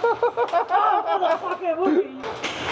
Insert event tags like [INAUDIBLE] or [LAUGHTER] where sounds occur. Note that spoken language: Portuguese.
[LAUGHS] Ah, motherfucker, what are you?